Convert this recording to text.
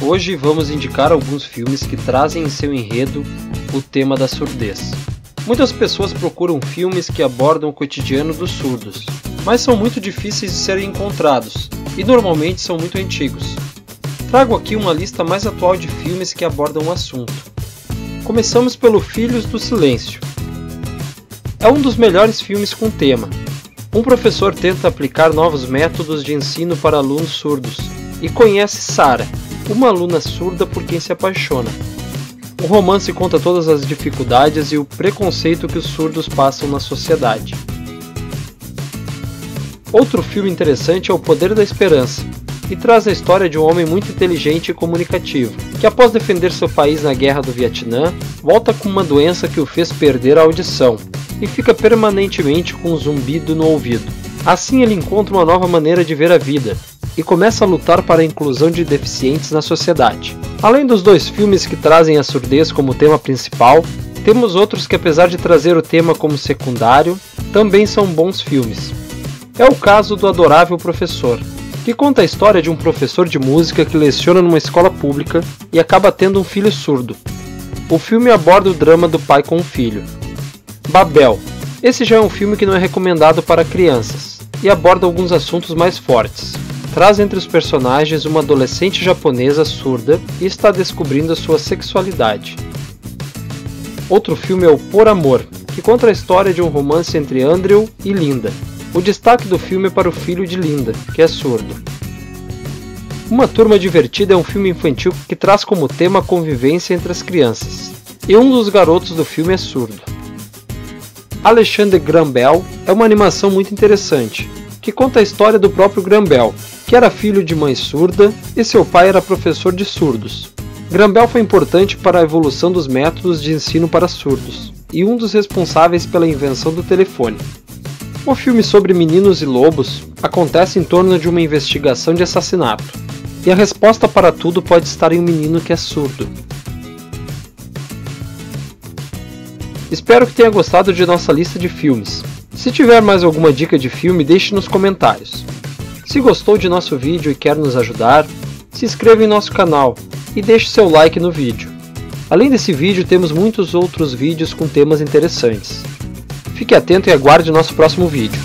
Hoje vamos indicar alguns filmes que trazem em seu enredo o tema da surdez. Muitas pessoas procuram filmes que abordam o cotidiano dos surdos, mas são muito difíceis de serem encontrados e normalmente são muito antigos. Trago aqui uma lista mais atual de filmes que abordam o assunto. Começamos pelo Filhos do Silêncio. É um dos melhores filmes com tema. Um professor tenta aplicar novos métodos de ensino para alunos surdos e conhece Sara, uma aluna surda por quem se apaixona. O romance conta todas as dificuldades e o preconceito que os surdos passam na sociedade. Outro filme interessante é O Poder da Esperança, e traz a história de um homem muito inteligente e comunicativo, que após defender seu país na Guerra do Vietnã, volta com uma doença que o fez perder a audição e fica permanentemente com um zumbido no ouvido. Assim ele encontra uma nova maneira de ver a vida e começa a lutar para a inclusão de deficientes na sociedade. Além dos dois filmes que trazem a surdez como tema principal, temos outros que, apesar de trazer o tema como secundário, também são bons filmes. É o caso do Adorável Professor, que conta a história de um professor de música que leciona numa escola pública e acaba tendo um filho surdo. O filme aborda o drama do pai com o filho. Babel. Esse já é um filme que não é recomendado para crianças e aborda alguns assuntos mais fortes. Traz entre os personagens uma adolescente japonesa surda e está descobrindo sua sexualidade. Outro filme é o Por Amor, que conta a história de um romance entre Andrew e Linda, o destaque do filme é para o filho de Linda, que é surdo. Uma Turma Divertida é um filme infantil que traz como tema a convivência entre as crianças, e um dos garotos do filme é surdo. Alexandre Graham é uma animação muito interessante, que conta a história do próprio Graham que era filho de mãe surda e seu pai era professor de surdos. Graham Bell foi importante para a evolução dos métodos de ensino para surdos, e um dos responsáveis pela invenção do telefone. O filme sobre meninos e lobos acontece em torno de uma investigação de assassinato, e a resposta para tudo pode estar em um menino que é surdo. Espero que tenha gostado de nossa lista de filmes. Se tiver mais alguma dica de filme, deixe nos comentários. Se gostou de nosso vídeo e quer nos ajudar, se inscreva em nosso canal e deixe seu like no vídeo. Além desse vídeo, temos muitos outros vídeos com temas interessantes. Fique atento e aguarde nosso próximo vídeo.